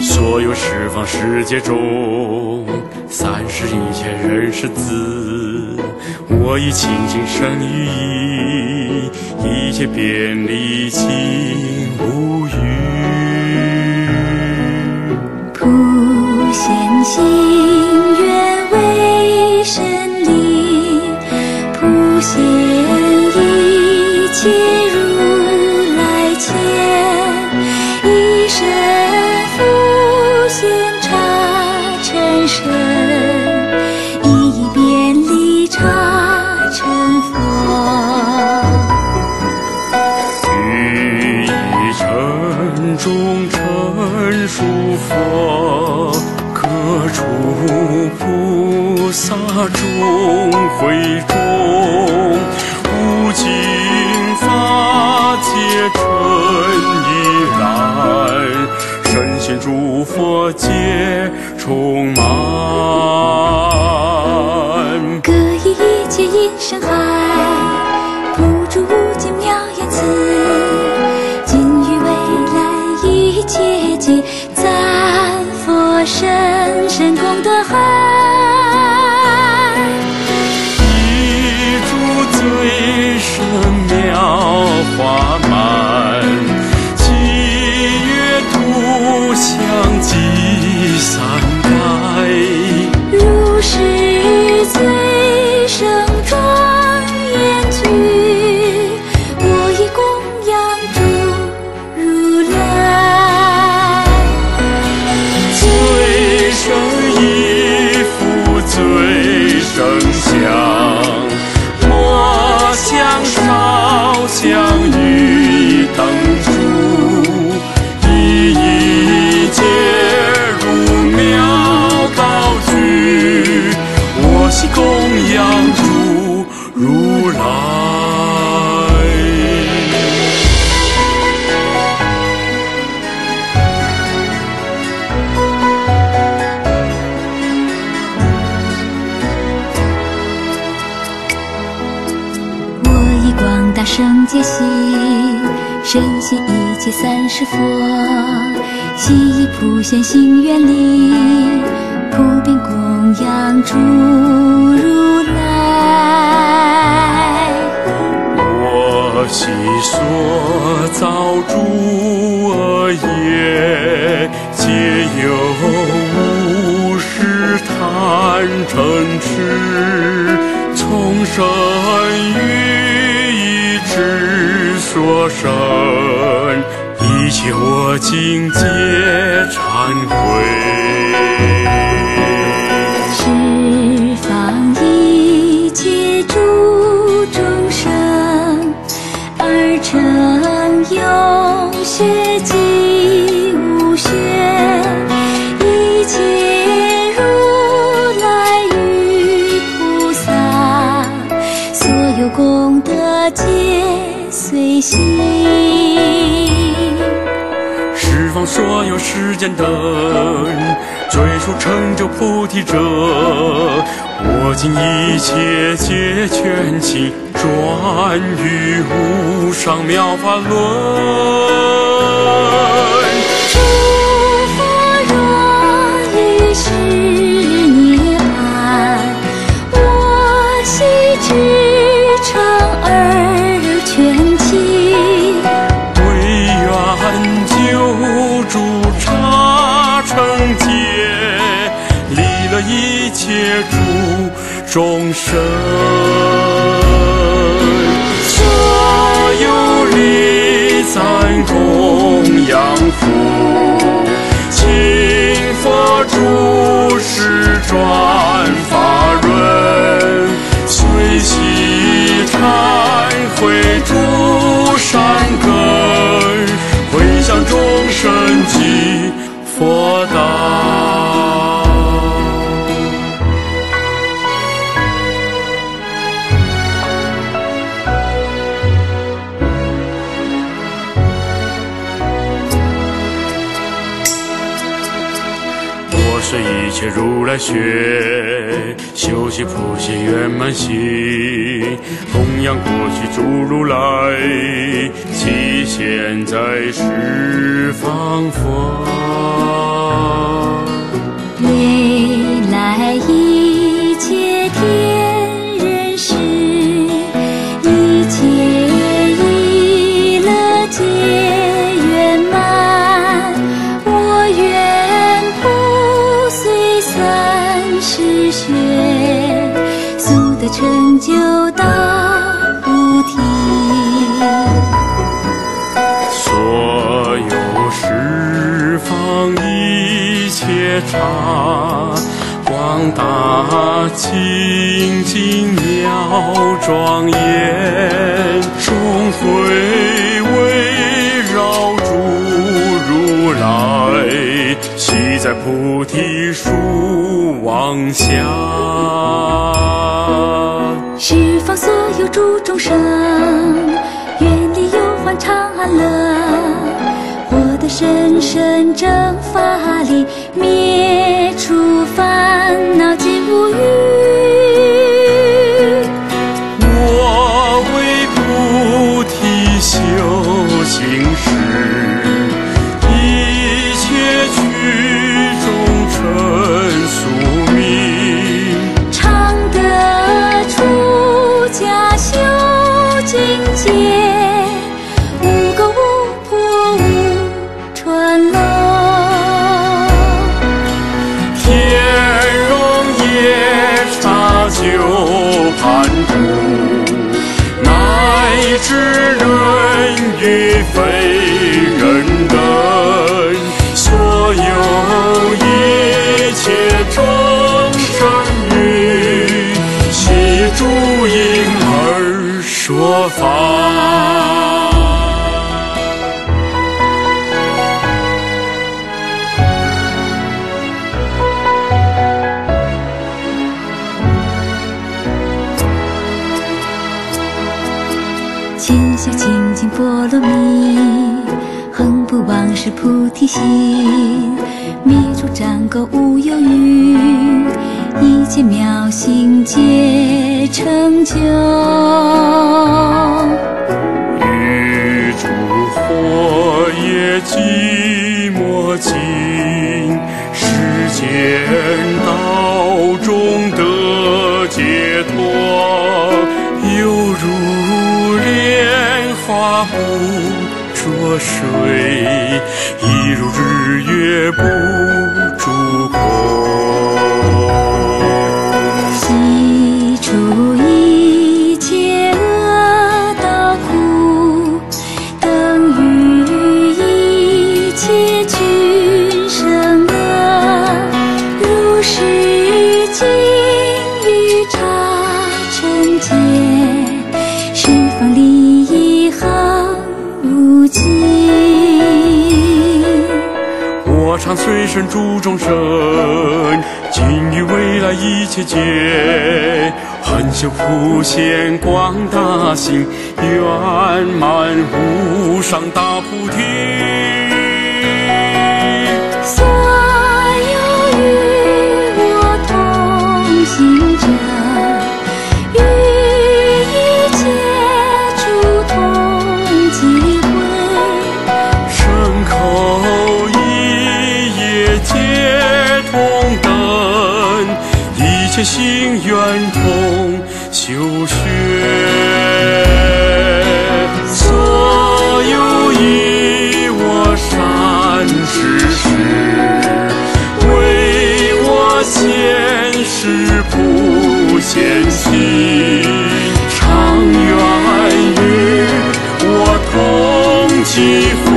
所有十方世界中，三世一切人是子。我已清净身于意，一切便利尽心愿为神灵谱写。菩萨众会中，无尽法界尘依然，身心诸佛皆充满。各一切音声海，不住尽妙言辞。今与未来一切皆赞佛神神功德海。以普贤行愿力，普遍供养诸如来。我悉所造诸恶业，皆由无始贪嗔痴，从生于意之所生，我今皆忏悔。十方一切诸众生，而成有学及若有世间等，最初成就菩提者，我今一切皆全情，转于无上妙法轮。众生。所有礼赞供养佛，请佛诸世转学，修习普贤圆满心，弘扬过去诸如来，其现在十方佛。切刹，广大清净妙庄严，终会围绕诸如来，悉在菩提树王下。十方所有诸众生，愿力忧患常安乐，获得甚深正法力，成就。玉诸火也寂寞尽，世间道中得解脱，犹如莲花不着水，一如日月不随身诸众生，今于未来一切劫，恒修普贤广大心，圆满无上大菩提。心愿同修学。所有以我善知识，为我现世普贤行，常愿与我同祈悔，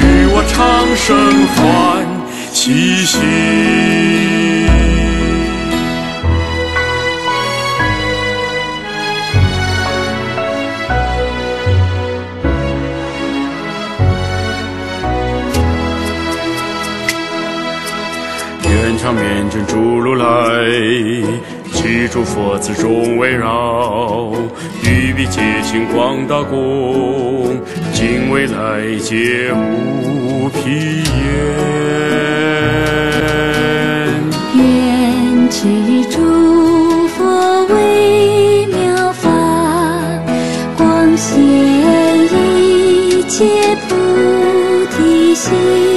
与我长生欢喜心。诸如来，具诸佛子众围绕，欲彼皆行广大功，今未来皆无疲厌。愿持诸佛微妙法，光现一切菩提心。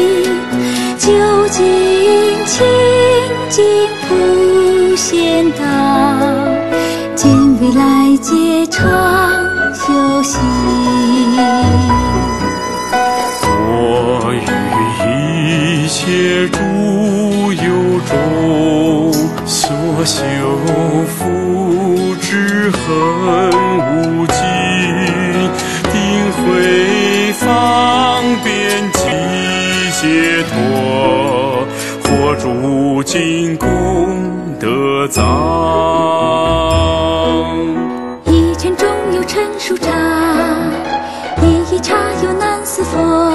诸尽功德藏。一拳中有陈树茶，一一茶有难思佛，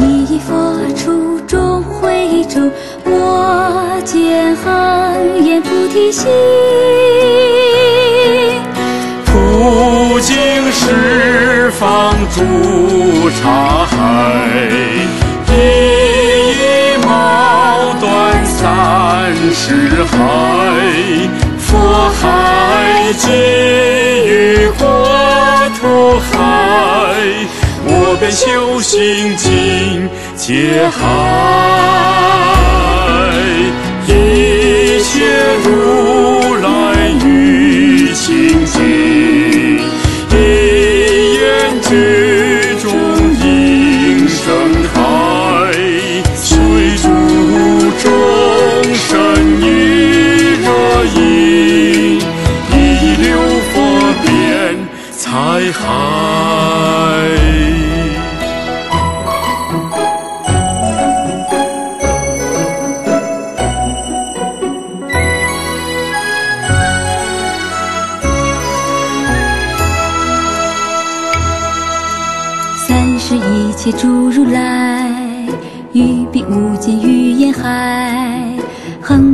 一一佛出中会住我见恒愿菩提心。普净十方诸茶修行尽界海，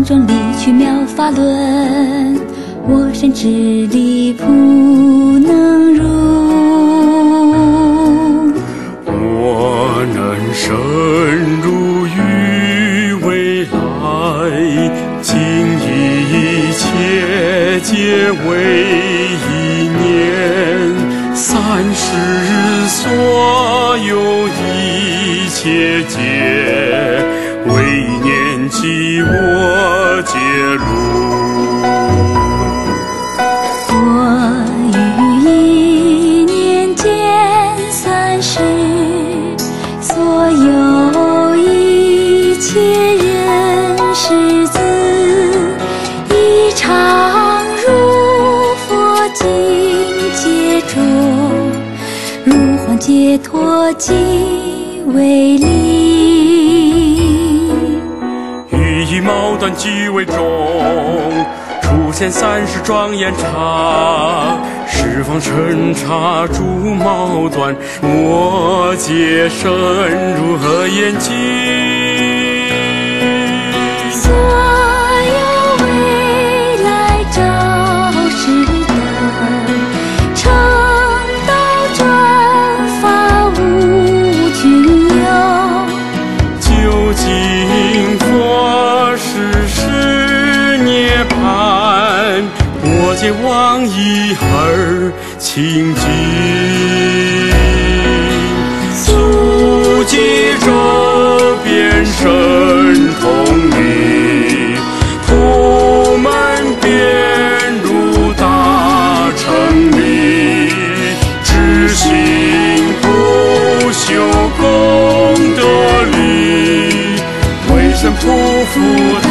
中理去妙法论，我身之力不能入。我能深入于未来，尽一切皆为如幻解脱即为力。羽衣毛断即为中，出现三十庄严刹，十方尘刹诸毛断，我皆深入何眼睛？我皆往一而清净。速记周遍神通力，普门遍入大乘理，知行不修功德力，为神匍匐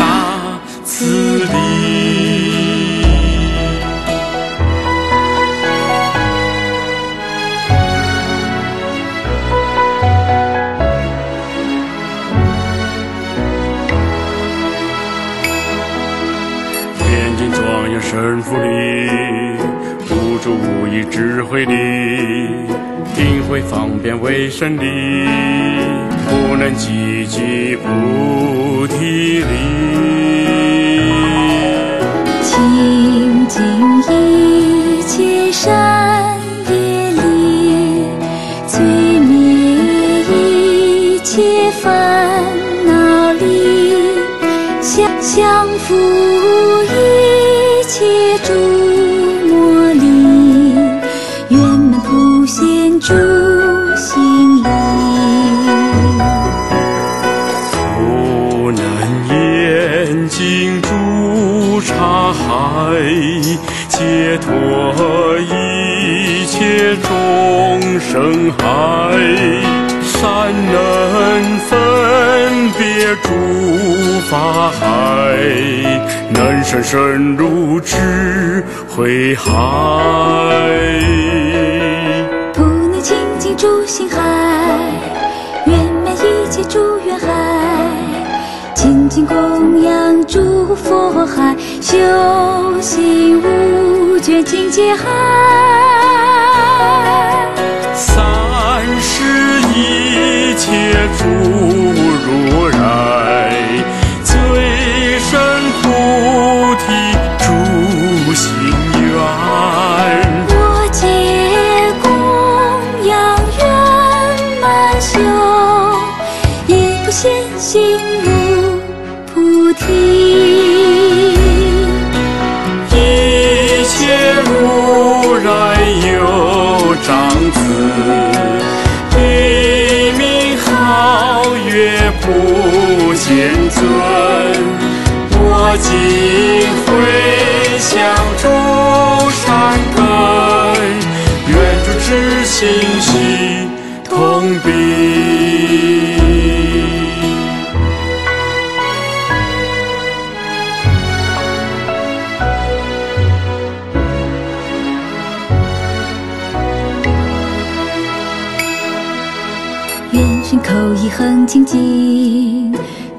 福力，无主无义智慧力，定慧方便为神力，不能积集菩提力。清净一切善业力，摧灭一切烦恼力，降佛一切众生海，善能分别诸法海，能深深入智慧海，普能清净诸心海，圆满一切诸愿海，清净供养诸佛海，修行无。绝境界海。三世一切诸如来，我今回向诸善根，愿诸知心悉同彼。愿寻口一恒清净，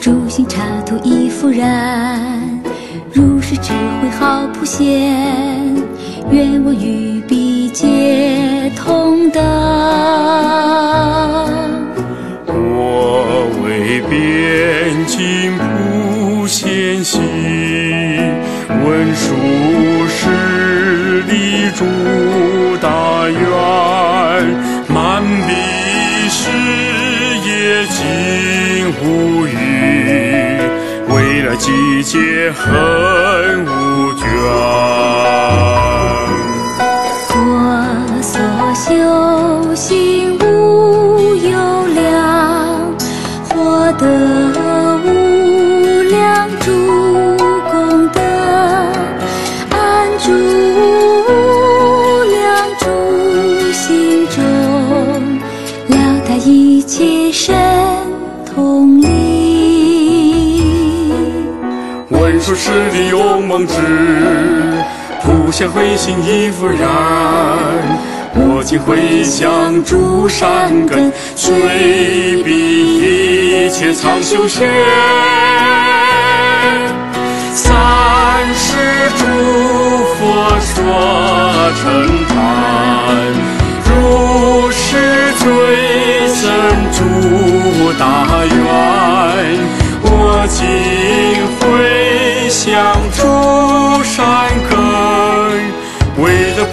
诸行刹土亦复然。如是智慧好普贤，愿我与彼皆同等。季节很无倦。利勇猛智，普贤慧心亦复然。我今回向诸善根，随彼一切藏修学。三世诸佛说成禅，如是最深诸大愿。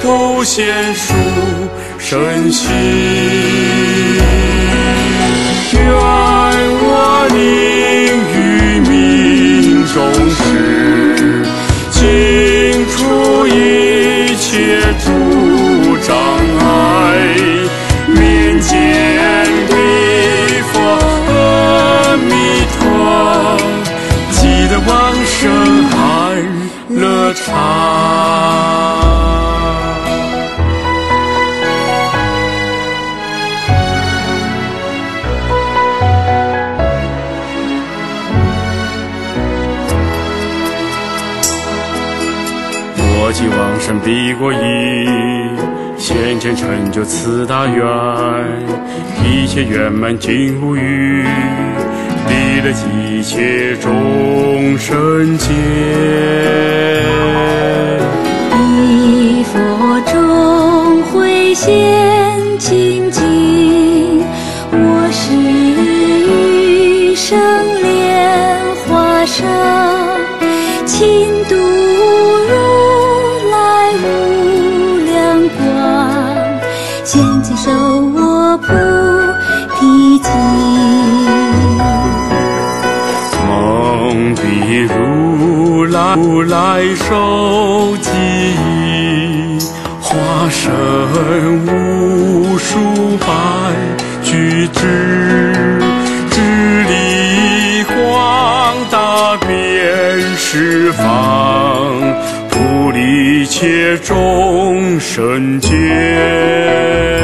为了普贤殊身心，生彼国矣，先前成就此大愿，一切圆满尽无余，离了一切众生界。一佛众会现清净，如来受记，化身无数百具智，智力广大遍十方，普利一切众生界。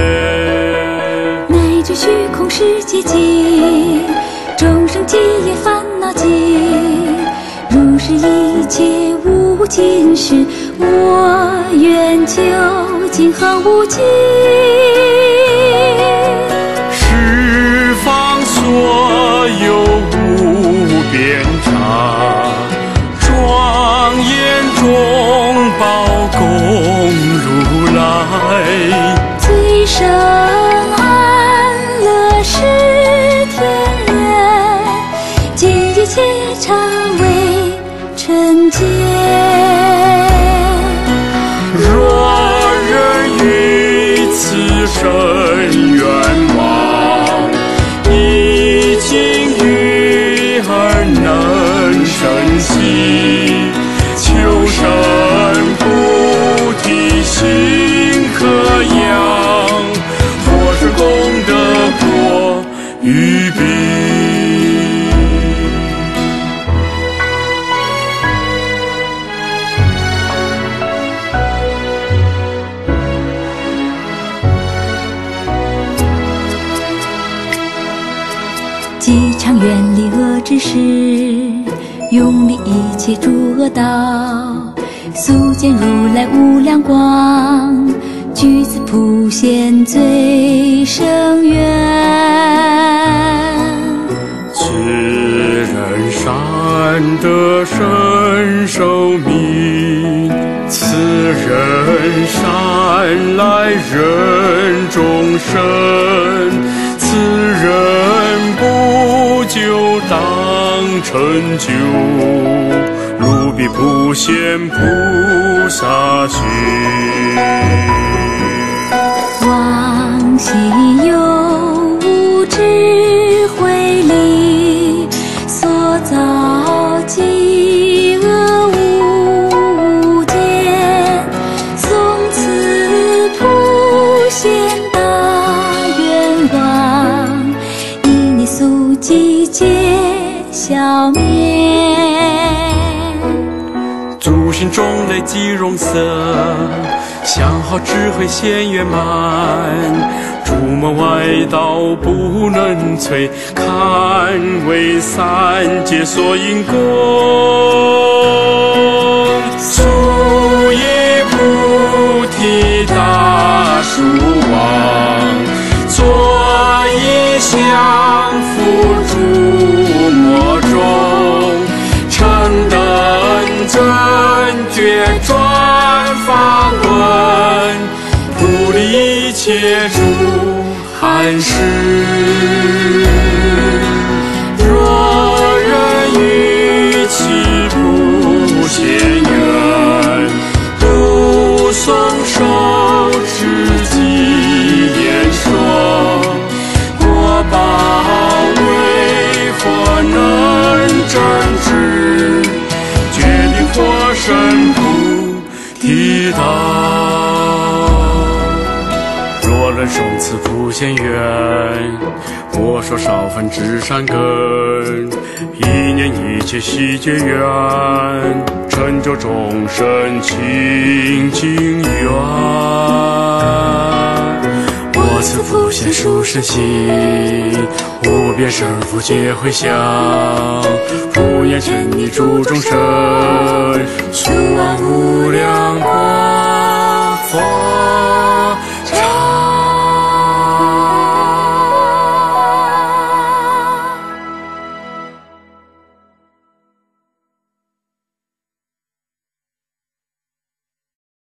竟恒无尽。只是用力一切诸恶道，速见如来无量光，具此普贤最胜愿。此人善得身寿命，此人善来人众生，当成就，如彼普贤菩萨行。往昔有色，相好智慧现圆满。诸魔外道不能摧，堪为三界所因果。寒士。若人于其不贤缘，读诵受持记言说，果报为或能真知，决定获生菩提道。生死不现缘，佛说少分至善根，一念一切喜结缘，成就众生清净愿。我此俯现殊身心，无边胜福皆回向，普愿沉溺诸众生，速往无量。